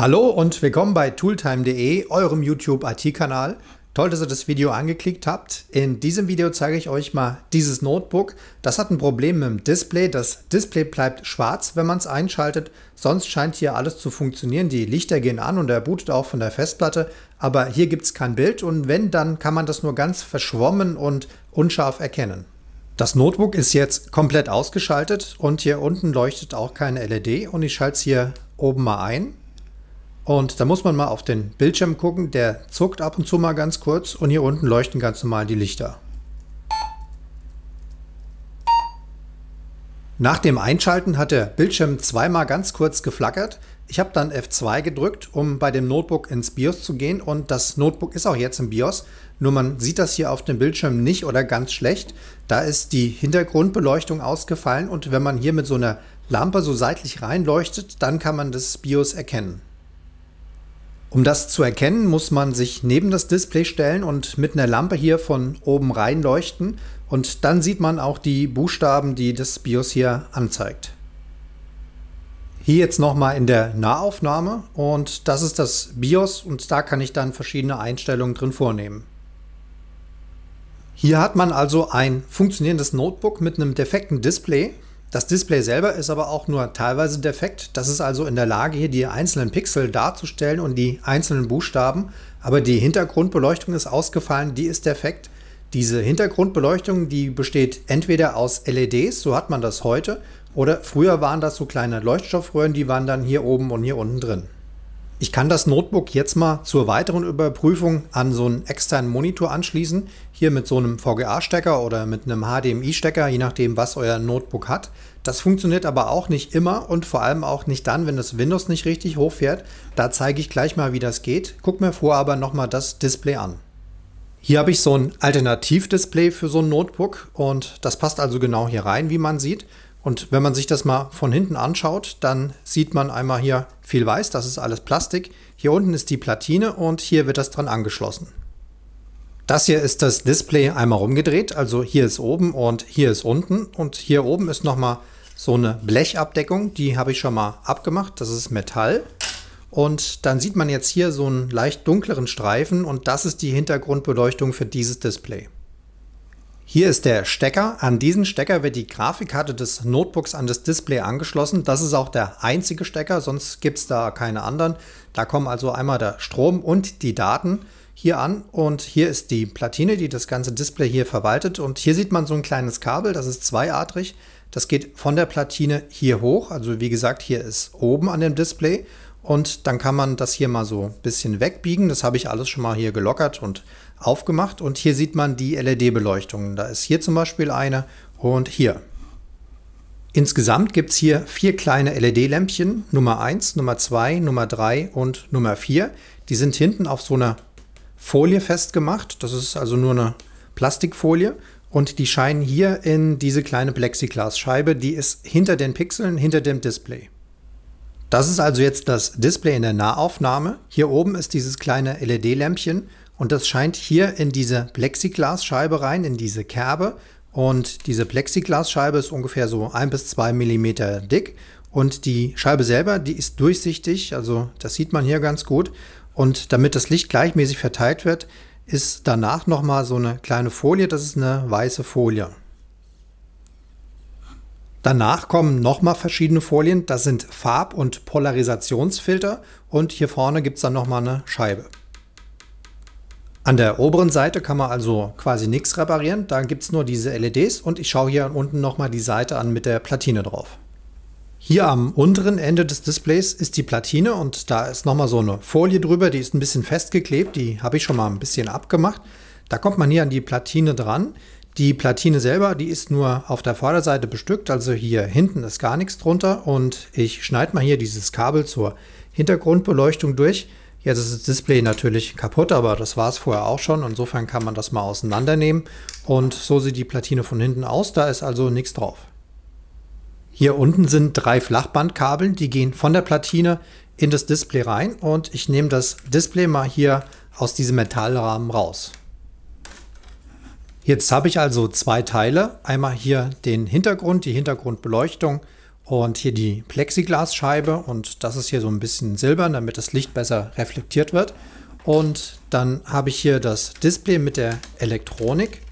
Hallo und willkommen bei tooltime.de, eurem YouTube IT-Kanal. Toll, dass ihr das Video angeklickt habt. In diesem Video zeige ich euch mal dieses Notebook. Das hat ein Problem mit dem Display. Das Display bleibt schwarz, wenn man es einschaltet. Sonst scheint hier alles zu funktionieren. Die Lichter gehen an und er bootet auch von der Festplatte. Aber hier gibt es kein Bild und wenn, dann kann man das nur ganz verschwommen und unscharf erkennen. Das Notebook ist jetzt komplett ausgeschaltet und hier unten leuchtet auch keine LED und ich schalte es hier oben mal ein. Und da muss man mal auf den Bildschirm gucken, der zuckt ab und zu mal ganz kurz und hier unten leuchten ganz normal die Lichter. Nach dem Einschalten hat der Bildschirm zweimal ganz kurz geflackert. Ich habe dann F2 gedrückt, um bei dem Notebook ins BIOS zu gehen und das Notebook ist auch jetzt im BIOS. Nur man sieht das hier auf dem Bildschirm nicht oder ganz schlecht. Da ist die Hintergrundbeleuchtung ausgefallen und wenn man hier mit so einer Lampe so seitlich reinleuchtet, dann kann man das BIOS erkennen. Um das zu erkennen, muss man sich neben das Display stellen und mit einer Lampe hier von oben rein leuchten und dann sieht man auch die Buchstaben, die das BIOS hier anzeigt. Hier jetzt nochmal in der Nahaufnahme und das ist das BIOS und da kann ich dann verschiedene Einstellungen drin vornehmen. Hier hat man also ein funktionierendes Notebook mit einem defekten Display das Display selber ist aber auch nur teilweise defekt. Das ist also in der Lage, hier die einzelnen Pixel darzustellen und die einzelnen Buchstaben. Aber die Hintergrundbeleuchtung ist ausgefallen, die ist defekt. Diese Hintergrundbeleuchtung, die besteht entweder aus LEDs, so hat man das heute, oder früher waren das so kleine Leuchtstoffröhren, die waren dann hier oben und hier unten drin. Ich kann das Notebook jetzt mal zur weiteren Überprüfung an so einen externen Monitor anschließen. Hier mit so einem VGA-Stecker oder mit einem HDMI-Stecker, je nachdem, was euer Notebook hat. Das funktioniert aber auch nicht immer und vor allem auch nicht dann, wenn das Windows nicht richtig hochfährt. Da zeige ich gleich mal, wie das geht. Guck mir vor aber nochmal das Display an. Hier habe ich so ein Alternativdisplay für so ein Notebook und das passt also genau hier rein, wie man sieht. Und wenn man sich das mal von hinten anschaut, dann sieht man einmal hier viel weiß, das ist alles Plastik. Hier unten ist die Platine und hier wird das dran angeschlossen. Das hier ist das Display einmal rumgedreht, also hier ist oben und hier ist unten und hier oben ist nochmal so eine Blechabdeckung, die habe ich schon mal abgemacht, das ist Metall. Und dann sieht man jetzt hier so einen leicht dunkleren Streifen und das ist die Hintergrundbeleuchtung für dieses Display. Hier ist der Stecker. An diesen Stecker wird die Grafikkarte des Notebooks an das Display angeschlossen. Das ist auch der einzige Stecker, sonst gibt es da keine anderen. Da kommen also einmal der Strom und die Daten hier an und hier ist die Platine, die das ganze Display hier verwaltet und hier sieht man so ein kleines Kabel, das ist zweiadrig. Das geht von der Platine hier hoch, also wie gesagt, hier ist oben an dem Display und dann kann man das hier mal so ein bisschen wegbiegen. Das habe ich alles schon mal hier gelockert und aufgemacht. Und hier sieht man die LED-Beleuchtungen. Da ist hier zum Beispiel eine und hier. Insgesamt gibt es hier vier kleine LED-Lämpchen, Nummer 1, Nummer 2, Nummer 3 und Nummer 4. Die sind hinten auf so einer Folie festgemacht. Das ist also nur eine Plastikfolie. Und die scheinen hier in diese kleine Plexiglasscheibe, die ist hinter den Pixeln, hinter dem Display. Das ist also jetzt das Display in der Nahaufnahme. Hier oben ist dieses kleine LED-Lämpchen und das scheint hier in diese Plexiglasscheibe rein, in diese Kerbe. Und diese Plexiglasscheibe ist ungefähr so ein bis zwei Millimeter dick. Und die Scheibe selber, die ist durchsichtig, also das sieht man hier ganz gut. Und damit das Licht gleichmäßig verteilt wird, ist danach nochmal so eine kleine Folie, das ist eine weiße Folie. Danach kommen nochmal verschiedene Folien. Das sind Farb- und Polarisationsfilter und hier vorne gibt es dann nochmal eine Scheibe. An der oberen Seite kann man also quasi nichts reparieren. Da gibt es nur diese LEDs und ich schaue hier unten nochmal die Seite an mit der Platine drauf. Hier am unteren Ende des Displays ist die Platine und da ist nochmal so eine Folie drüber, die ist ein bisschen festgeklebt, die habe ich schon mal ein bisschen abgemacht. Da kommt man hier an die Platine dran. Die Platine selber, die ist nur auf der Vorderseite bestückt, also hier hinten ist gar nichts drunter und ich schneide mal hier dieses Kabel zur Hintergrundbeleuchtung durch. Jetzt ist das Display natürlich kaputt, aber das war es vorher auch schon. Insofern kann man das mal auseinandernehmen und so sieht die Platine von hinten aus, da ist also nichts drauf. Hier unten sind drei Flachbandkabel, die gehen von der Platine in das Display rein und ich nehme das Display mal hier aus diesem Metallrahmen raus. Jetzt habe ich also zwei Teile. Einmal hier den Hintergrund, die Hintergrundbeleuchtung und hier die Plexiglasscheibe und das ist hier so ein bisschen silbern, damit das Licht besser reflektiert wird. Und dann habe ich hier das Display mit der Elektronik.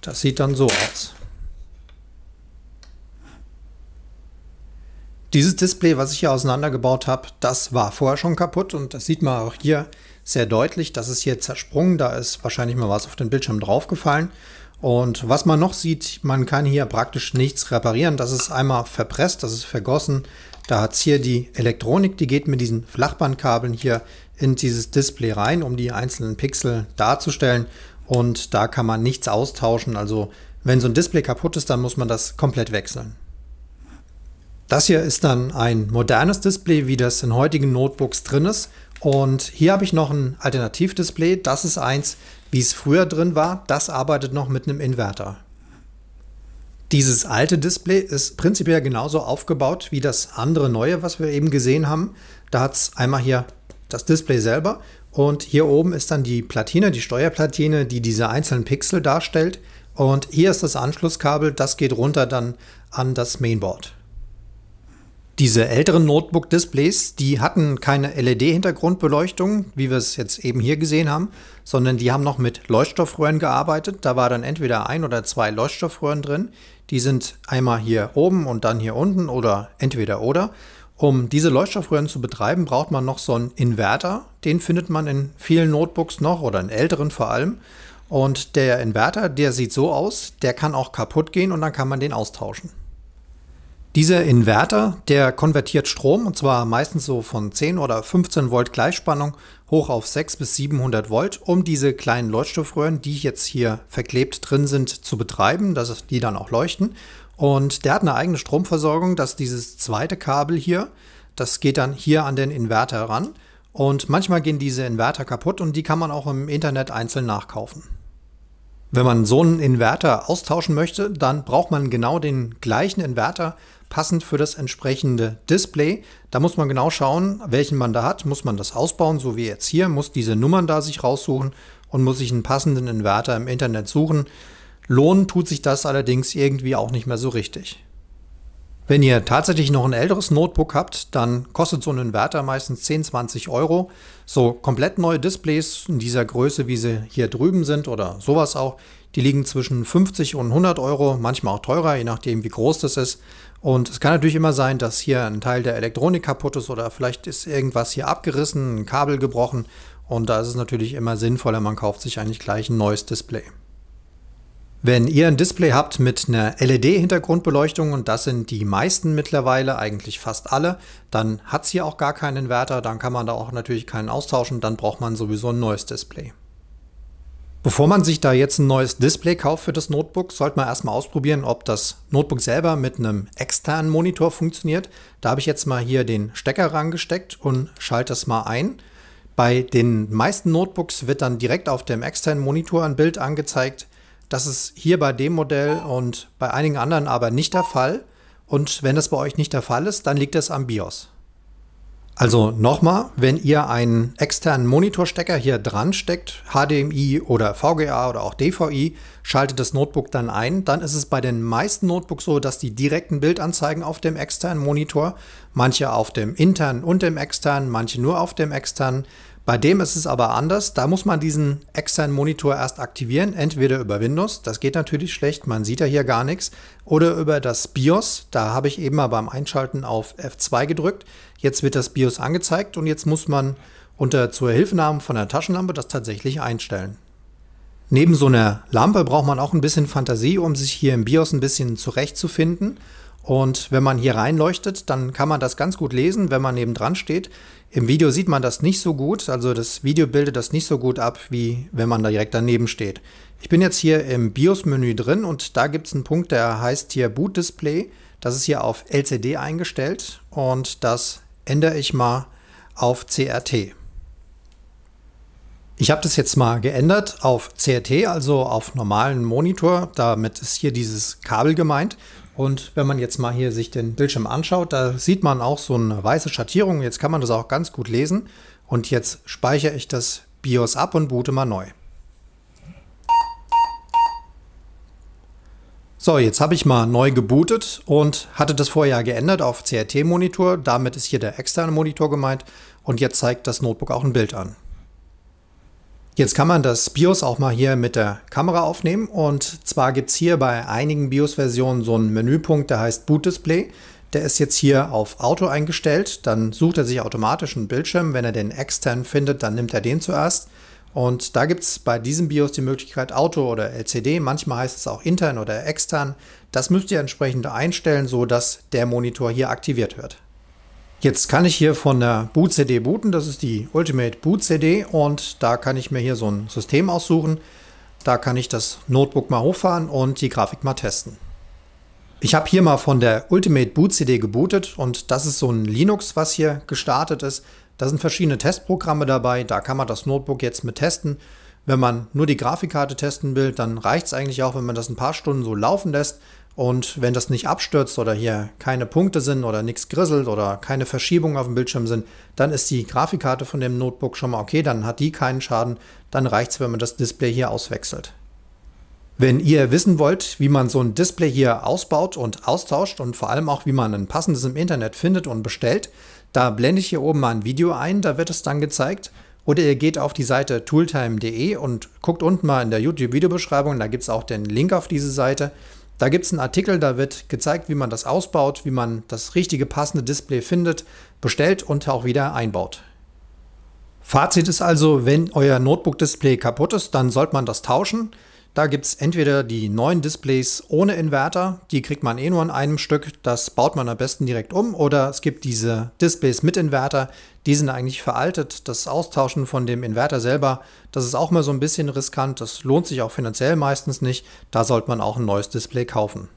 Das sieht dann so aus. Dieses Display, was ich hier auseinandergebaut habe, das war vorher schon kaputt und das sieht man auch hier sehr deutlich. Das ist hier zersprungen, da ist wahrscheinlich mal was auf den Bildschirm draufgefallen. Und was man noch sieht, man kann hier praktisch nichts reparieren. Das ist einmal verpresst, das ist vergossen. Da hat es hier die Elektronik, die geht mit diesen Flachbandkabeln hier in dieses Display rein, um die einzelnen Pixel darzustellen. Und da kann man nichts austauschen. Also wenn so ein Display kaputt ist, dann muss man das komplett wechseln. Das hier ist dann ein modernes Display, wie das in heutigen Notebooks drin ist. Und hier habe ich noch ein Alternativdisplay. Das ist eins, wie es früher drin war. Das arbeitet noch mit einem Inverter. Dieses alte Display ist prinzipiell genauso aufgebaut wie das andere neue, was wir eben gesehen haben. Da hat es einmal hier das Display selber und hier oben ist dann die Platine, die Steuerplatine, die diese einzelnen Pixel darstellt. Und hier ist das Anschlusskabel, das geht runter dann an das Mainboard. Diese älteren Notebook-Displays, die hatten keine LED-Hintergrundbeleuchtung, wie wir es jetzt eben hier gesehen haben, sondern die haben noch mit Leuchtstoffröhren gearbeitet. Da war dann entweder ein oder zwei Leuchtstoffröhren drin. Die sind einmal hier oben und dann hier unten oder entweder oder. Um diese Leuchtstoffröhren zu betreiben, braucht man noch so einen Inverter. Den findet man in vielen Notebooks noch oder in älteren vor allem. Und der Inverter, der sieht so aus, der kann auch kaputt gehen und dann kann man den austauschen. Dieser Inverter, der konvertiert Strom und zwar meistens so von 10 oder 15 Volt Gleichspannung hoch auf 6 bis 700 Volt, um diese kleinen Leuchtstoffröhren, die jetzt hier verklebt drin sind, zu betreiben, dass die dann auch leuchten. Und der hat eine eigene Stromversorgung, dass dieses zweite Kabel hier, das geht dann hier an den Inverter ran. Und manchmal gehen diese Inverter kaputt und die kann man auch im Internet einzeln nachkaufen. Wenn man so einen Inverter austauschen möchte, dann braucht man genau den gleichen Inverter, passend für das entsprechende Display. Da muss man genau schauen, welchen man da hat. Muss man das ausbauen, so wie jetzt hier, muss diese Nummern da sich raussuchen und muss sich einen passenden Inverter im Internet suchen. Lohnen tut sich das allerdings irgendwie auch nicht mehr so richtig. Wenn ihr tatsächlich noch ein älteres Notebook habt, dann kostet so ein Inverter meistens 10, 20 Euro. So komplett neue Displays in dieser Größe, wie sie hier drüben sind oder sowas auch, die liegen zwischen 50 und 100 Euro, manchmal auch teurer, je nachdem wie groß das ist. Und es kann natürlich immer sein, dass hier ein Teil der Elektronik kaputt ist oder vielleicht ist irgendwas hier abgerissen, ein Kabel gebrochen. Und da ist es natürlich immer sinnvoller, man kauft sich eigentlich gleich ein neues Display. Wenn ihr ein Display habt mit einer LED-Hintergrundbeleuchtung, und das sind die meisten mittlerweile, eigentlich fast alle, dann hat es hier auch gar keinen Inverter, dann kann man da auch natürlich keinen austauschen, dann braucht man sowieso ein neues Display. Bevor man sich da jetzt ein neues Display kauft für das Notebook, sollte man erstmal ausprobieren, ob das Notebook selber mit einem externen Monitor funktioniert. Da habe ich jetzt mal hier den Stecker rangesteckt und schalte das mal ein. Bei den meisten Notebooks wird dann direkt auf dem externen Monitor ein Bild angezeigt. Das ist hier bei dem Modell und bei einigen anderen aber nicht der Fall. Und wenn das bei euch nicht der Fall ist, dann liegt es am BIOS. Also nochmal, wenn ihr einen externen Monitorstecker hier dran steckt, HDMI oder VGA oder auch DVI, schaltet das Notebook dann ein, dann ist es bei den meisten Notebooks so, dass die direkten Bild anzeigen auf dem externen Monitor, manche auf dem internen und dem externen, manche nur auf dem externen. Bei dem ist es aber anders. Da muss man diesen externen Monitor erst aktivieren, entweder über Windows, das geht natürlich schlecht, man sieht ja hier gar nichts, oder über das BIOS. Da habe ich eben mal beim Einschalten auf F2 gedrückt. Jetzt wird das BIOS angezeigt und jetzt muss man unter Zuhilfenahme von der Taschenlampe das tatsächlich einstellen. Neben so einer Lampe braucht man auch ein bisschen Fantasie, um sich hier im BIOS ein bisschen zurechtzufinden. Und wenn man hier reinleuchtet, dann kann man das ganz gut lesen, wenn man neben dran steht. Im Video sieht man das nicht so gut, also das Video bildet das nicht so gut ab, wie wenn man da direkt daneben steht. Ich bin jetzt hier im BIOS-Menü drin und da gibt es einen Punkt, der heißt hier Boot Display. Das ist hier auf LCD eingestellt und das ändere ich mal auf CRT. Ich habe das jetzt mal geändert auf CRT, also auf normalen Monitor. Damit ist hier dieses Kabel gemeint. Und wenn man jetzt mal hier sich den Bildschirm anschaut, da sieht man auch so eine weiße Schattierung. Jetzt kann man das auch ganz gut lesen. Und jetzt speichere ich das BIOS ab und boote mal neu. So, jetzt habe ich mal neu gebootet und hatte das vorher geändert auf CRT-Monitor. Damit ist hier der externe Monitor gemeint und jetzt zeigt das Notebook auch ein Bild an. Jetzt kann man das BIOS auch mal hier mit der Kamera aufnehmen und zwar gibt es hier bei einigen BIOS-Versionen so einen Menüpunkt, der heißt Boot Display. Der ist jetzt hier auf Auto eingestellt, dann sucht er sich automatisch einen Bildschirm. Wenn er den extern findet, dann nimmt er den zuerst. Und da gibt es bei diesem BIOS die Möglichkeit Auto oder LCD. Manchmal heißt es auch intern oder extern. Das müsst ihr entsprechend einstellen, sodass der Monitor hier aktiviert wird. Jetzt kann ich hier von der Boot CD booten. Das ist die Ultimate Boot CD und da kann ich mir hier so ein System aussuchen. Da kann ich das Notebook mal hochfahren und die Grafik mal testen. Ich habe hier mal von der Ultimate Boot CD gebootet und das ist so ein Linux, was hier gestartet ist. Da sind verschiedene Testprogramme dabei, da kann man das Notebook jetzt mit testen. Wenn man nur die Grafikkarte testen will, dann reicht es eigentlich auch, wenn man das ein paar Stunden so laufen lässt. Und wenn das nicht abstürzt oder hier keine Punkte sind oder nichts grisselt oder keine Verschiebungen auf dem Bildschirm sind, dann ist die Grafikkarte von dem Notebook schon mal okay, dann hat die keinen Schaden. Dann reicht es, wenn man das Display hier auswechselt. Wenn ihr wissen wollt, wie man so ein Display hier ausbaut und austauscht und vor allem auch, wie man ein passendes im Internet findet und bestellt, da blende ich hier oben mal ein Video ein, da wird es dann gezeigt. Oder ihr geht auf die Seite tooltime.de und guckt unten mal in der YouTube-Videobeschreibung, da gibt es auch den Link auf diese Seite. Da gibt es einen Artikel, da wird gezeigt, wie man das ausbaut, wie man das richtige passende Display findet, bestellt und auch wieder einbaut. Fazit ist also, wenn euer Notebook-Display kaputt ist, dann sollte man das tauschen. Da gibt es entweder die neuen Displays ohne Inverter, die kriegt man eh nur in einem Stück, das baut man am besten direkt um, oder es gibt diese Displays mit Inverter, die sind eigentlich veraltet. Das Austauschen von dem Inverter selber, das ist auch mal so ein bisschen riskant, das lohnt sich auch finanziell meistens nicht, da sollte man auch ein neues Display kaufen.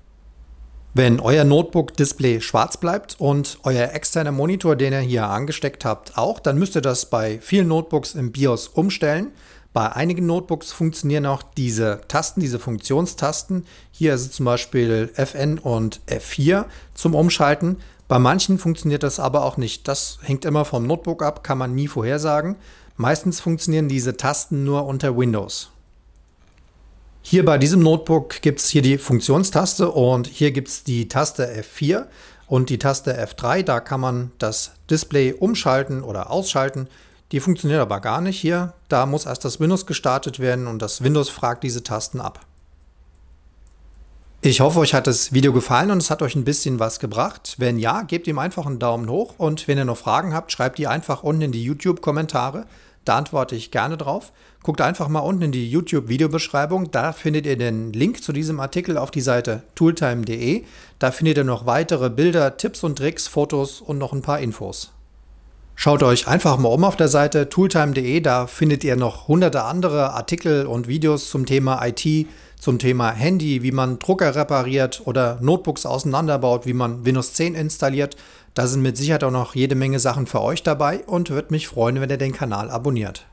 Wenn euer Notebook-Display schwarz bleibt und euer externer Monitor, den ihr hier angesteckt habt, auch, dann müsst ihr das bei vielen Notebooks im BIOS umstellen. Bei einigen Notebooks funktionieren auch diese Tasten, diese Funktionstasten. Hier es zum Beispiel Fn und F4 zum Umschalten. Bei manchen funktioniert das aber auch nicht. Das hängt immer vom Notebook ab, kann man nie vorhersagen. Meistens funktionieren diese Tasten nur unter Windows. Hier bei diesem Notebook gibt es hier die Funktionstaste und hier gibt es die Taste F4 und die Taste F3. Da kann man das Display umschalten oder ausschalten. Die funktioniert aber gar nicht hier. Da muss erst das Windows gestartet werden und das Windows fragt diese Tasten ab. Ich hoffe, euch hat das Video gefallen und es hat euch ein bisschen was gebracht. Wenn ja, gebt ihm einfach einen Daumen hoch und wenn ihr noch Fragen habt, schreibt die einfach unten in die YouTube-Kommentare. Da antworte ich gerne drauf. Guckt einfach mal unten in die YouTube-Videobeschreibung. Da findet ihr den Link zu diesem Artikel auf die Seite tooltime.de. Da findet ihr noch weitere Bilder, Tipps und Tricks, Fotos und noch ein paar Infos. Schaut euch einfach mal um auf der Seite tooltime.de, da findet ihr noch hunderte andere Artikel und Videos zum Thema IT, zum Thema Handy, wie man Drucker repariert oder Notebooks auseinanderbaut, wie man Windows 10 installiert. Da sind mit Sicherheit auch noch jede Menge Sachen für euch dabei und würde mich freuen, wenn ihr den Kanal abonniert.